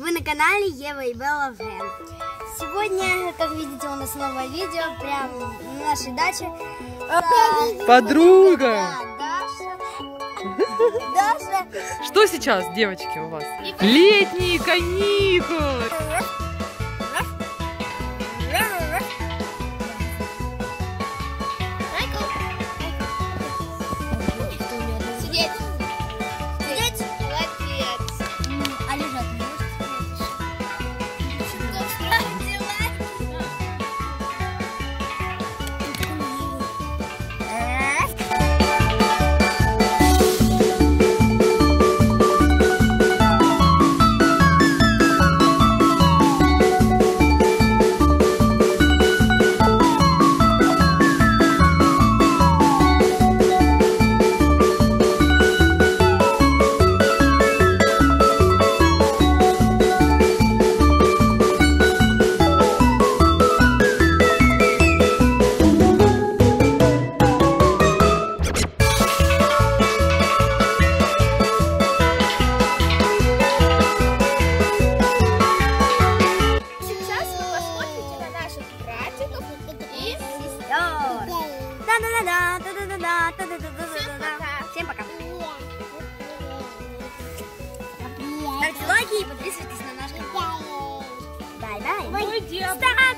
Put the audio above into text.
Вы на канале Ева и Белла Фэн. Сегодня, как видите, у нас новое видео прямо на нашей даче. Да, Подруга! Да, Даша. Даша. Что сейчас, девочки, у вас? Летние каникулы! Да-да-да-да, да-да-да-да, да-да-да-да-да-да. Всем пока. Ставьте лайки и подписывайтесь на наш канал. Bye-bye. Ставьте лайки и подписывайтесь на наш канал.